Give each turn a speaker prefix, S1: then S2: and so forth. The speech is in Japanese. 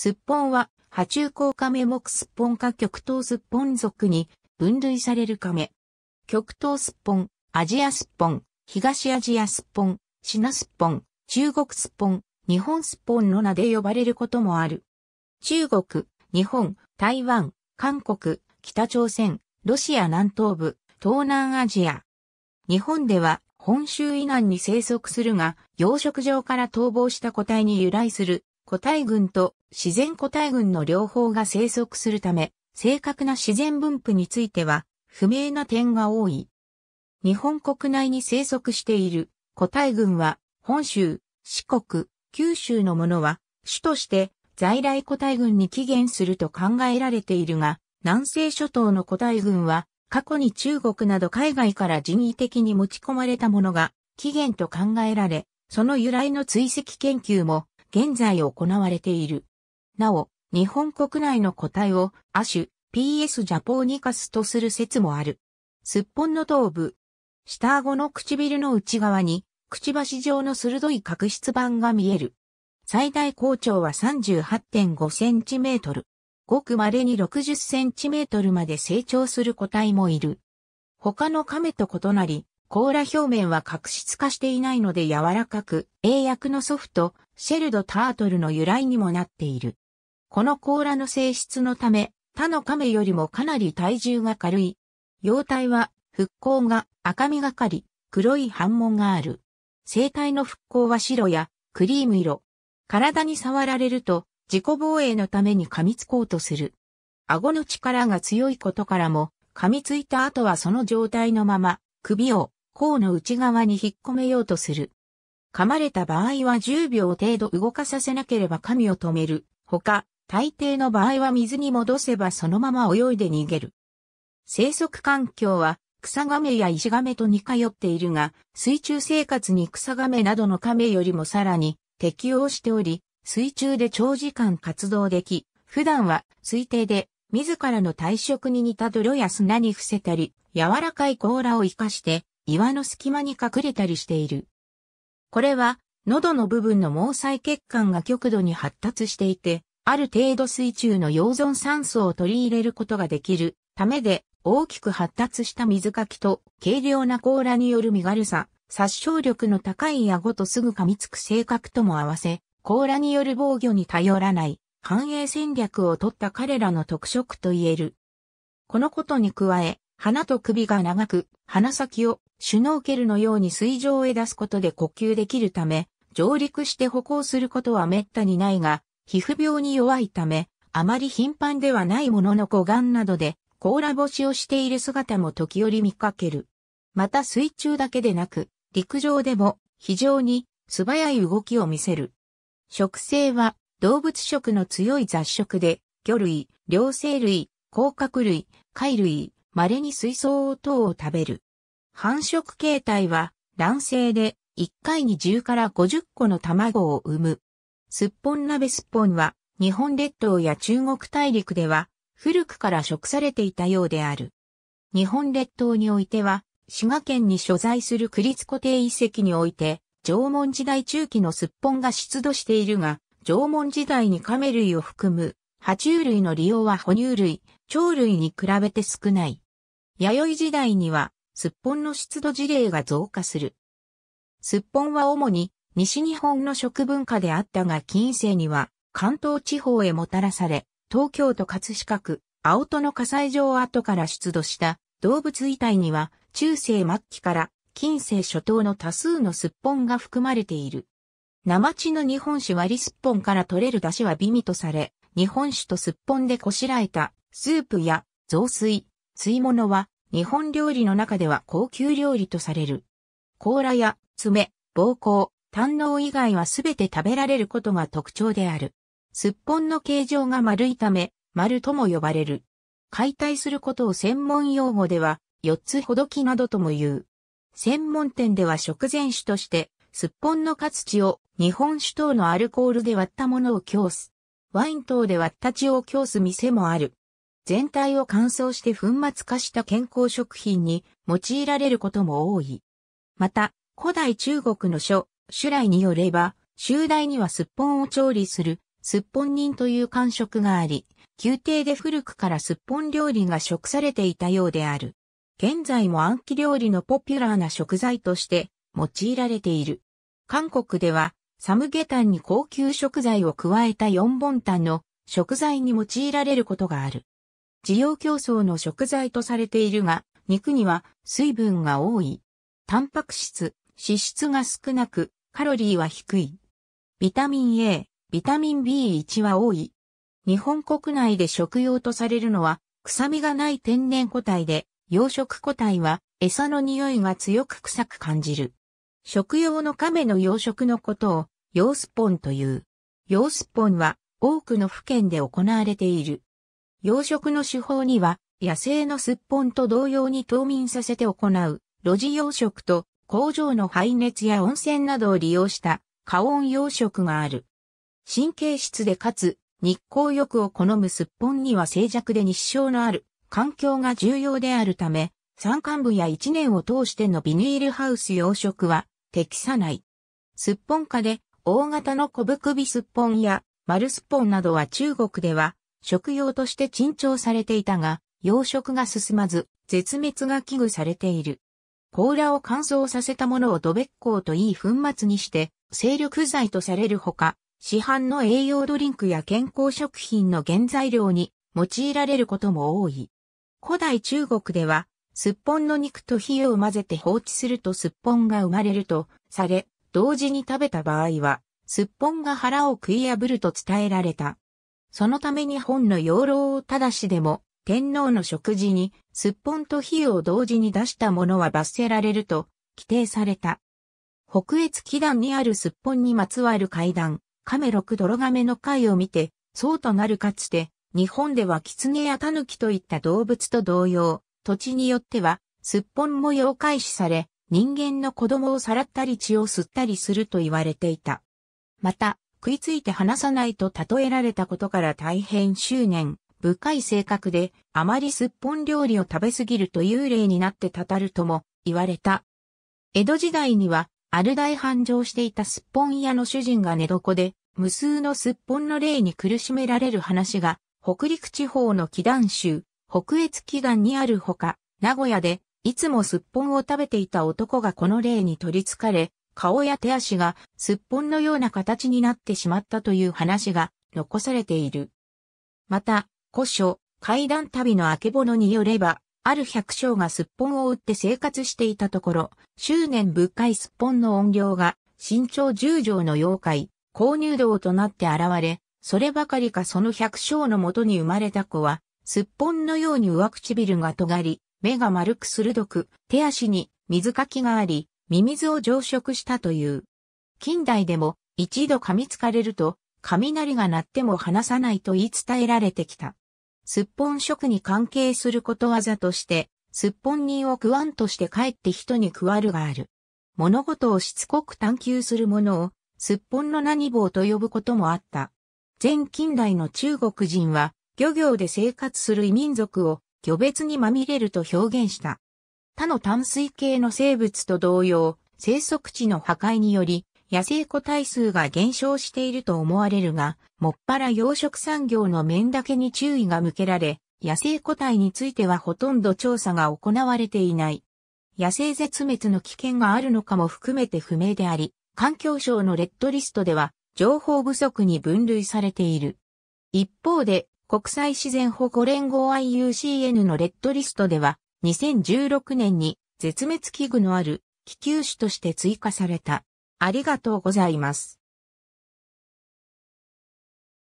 S1: すっぽんは、波中高亀目すっぽんか極東すっぽん属に分類される亀。極東すっぽん、アジアすっぽん、東アジアすっぽん、シナすっぽん、中国すっぽん、日本すっぽんの名で呼ばれることもある。中国、日本、台湾、韓国、北朝鮮、ロシア南東部、東南アジア。日本では本州以南に生息するが、養殖場から逃亡した個体に由来する個体群と自然個体群の両方が生息するため、正確な自然分布については不明な点が多い。日本国内に生息している個体群は本州、四国、九州のものは主として在来個体群に起源すると考えられているが、南西諸島の個体群は過去に中国など海外から人為的に持ち込まれたものが起源と考えられ、その由来の追跡研究も現在行われている。なお、日本国内の個体を亜種 PS ジャポーニカスとする説もある。すっぽんの頭部。下顎の唇の内側に、くちばし状の鋭い角質板が見える。最大高長は38.5センチメートル。ごく稀に60センチメートルまで成長する個体もいる。他の亀と異なり、甲羅表面は角質化していないので柔らかく、英訳のソフト、シェルドタートルの由来にもなっている。この甲羅の性質のため、他の亀よりもかなり体重が軽い。幼体は、復興が赤みがかり、黒い反紋がある。生体の復興は白やクリーム色。体に触られると自己防衛のために噛みつこうとする。顎の力が強いことからも、噛みついた後はその状態のまま、首を甲の内側に引っ込めようとする。噛まれた場合は10秒程度動かさせなければ髪を止める。ほか、大抵の場合は水に戻せばそのまま泳いで逃げる。生息環境は草亀や石亀と似通っているが、水中生活に草亀などの亀よりもさらに適応しており、水中で長時間活動でき、普段は水底で自らの体色に似た泥や砂に伏せたり、柔らかい甲羅を活かして岩の隙間に隠れたりしている。これは喉の部分の毛細血管が極度に発達していて、ある程度水中の溶存酸素を取り入れることができるためで、大きく発達した水かきと軽量な甲羅による身軽さ、殺傷力の高い顎とすぐ噛みつく性格とも合わせ、甲羅による防御に頼らない繁栄戦略を取った彼らの特色と言える。このことに加え、鼻と首が長く、鼻先をシュノーケルのように水上へ出すことで呼吸できるため、上陸して歩行することは滅多にないが、皮膚病に弱いため、あまり頻繁ではないものの護岸などで甲羅干しをしている姿も時折見かける。また水中だけでなく、陸上でも非常に素早い動きを見せる。食性は動物食の強い雑食で、魚類、両生類、甲殻類、貝類、稀に水槽を等を食べる。繁殖形態は卵性で1回に10から50個の卵を産む。すっぽん鍋すっぽんは日本列島や中国大陸では古くから食されていたようである。日本列島においては滋賀県に所在する栗津固定遺跡において縄文時代中期のすっぽんが出土しているが、縄文時代に亀類を含む、爬虫類の利用は哺乳類、鳥類に比べて少ない。弥生時代には、すっぽんの出土事例が増加する。すっぽんは主に西日本の食文化であったが近世には関東地方へもたらされ、東京都葛飾区、青戸の火災場跡から出土した動物遺体には中世末期から近世初頭の多数のすっぽんが含まれている。生地の日本酒割りすっぽんから取れる出汁は美味とされ、日本酒とすっぽんでこしらえたスープや雑炊、吸い物は日本料理の中では高級料理とされる。甲羅や爪、膀胱、胆嚢以外はすべて食べられることが特徴である。すっぽんの形状が丸いため、丸とも呼ばれる。解体することを専門用語では、四つほどきなどとも言う。専門店では食前酒として、すっぽんのカツチを日本酒等のアルコールで割ったものを供す。ワイン等で割った血を供す店もある。全体を乾燥して粉末化した健康食品に用いられることも多い。また、古代中国の書、主来によれば、集大にはすっぽんを調理する、すっぽん人という感触があり、宮廷で古くからすっぽん料理が食されていたようである。現在も暗記料理のポピュラーな食材として用いられている。韓国ではサムゲタンに高級食材を加えた四本タンの食材に用いられることがある。需要競争の食材とされているが、肉には水分が多い。タンパク質、脂質が少なく、カロリーは低い。ビタミン A、ビタミン B1 は多い。日本国内で食用とされるのは、臭みがない天然個体で、養殖個体は餌の匂いが強く臭く感じる。食用の亀の養殖のことを、ヨースポンという。ヨースポンは多くの府県で行われている。養殖の手法には、野生のすっぽんと同様に冬眠させて行う、露地養殖と工場の排熱や温泉などを利用した加温養殖がある。神経質でかつ日光浴を好むすっぽんには静寂で日照のある環境が重要であるため、山間部や一年を通してのビニールハウス養殖は適さない。すっぽん科で大型の小袋すっぽんや丸すっぽんなどは中国では食用として珍重されていたが、養殖が進まず絶滅が危惧されている。甲羅を乾燥させたものを土べっこうといい粉末にして、精力剤とされるほか、市販の栄養ドリンクや健康食品の原材料に用いられることも多い。古代中国では、すっぽんの肉と火を混ぜて放置するとすっぽんが生まれるとされ、同時に食べた場合は、すっぽんが腹を食い破ると伝えられた。そのために本の養老を正しでも、天皇の食事にすっぽんと火を同時に出したものは罰せられると規定された。北越祈願にあるすっぽんにまつわる階段、亀六泥亀の貝を見て、そうとなるかつて、日本では狐や狸といった動物と同様、土地によっては、すっぽんも妖怪視され、人間の子供をさらったり血を吸ったりすると言われていた。また、食いついて話さないと例えられたことから大変執念、深い性格で、あまりすっぽん料理を食べすぎると幽霊になってたたるとも言われた。江戸時代には、ある大繁盛していたすっぽん屋の主人が寝床で、無数のすっぽんの霊に苦しめられる話が、北陸地方の祈願集、北越祈願にあるほか、名古屋で、いつもすっぽんを食べていた男がこの霊に取り憑かれ、顔や手足がすっぽんのような形になってしまったという話が残されている。また、古書、階段旅のあけぼのによれば、ある百姓がすっぽんを売って生活していたところ、執念深いすっぽんの音量が、身長十条の妖怪、購入道となって現れ、そればかりかその百姓のもとに生まれた子は、すっぽんのように上唇が尖り、目が丸く鋭く、手足に水かきがあり、ミミズを蒸食したという。近代でも一度噛みつかれると雷が鳴っても離さないと言い伝えられてきた。すっぽん食に関係することわざとして、すっぽん人を食わんとして帰って人に食わるがある。物事をしつこく探求する者を、すっぽんの何棒と呼ぶこともあった。前近代の中国人は、漁業で生活する異民族を、魚別にまみれると表現した。他の淡水系の生物と同様、生息地の破壊により、野生個体数が減少していると思われるが、もっぱら養殖産業の面だけに注意が向けられ、野生個体についてはほとんど調査が行われていない。野生絶滅の危険があるのかも含めて不明であり、環境省のレッドリストでは情報不足に分類されている。一方で、国際自然保護連合 IUCN のレッドリストでは、2016年に絶滅危惧のある気球種として追加された。ありがとうございます。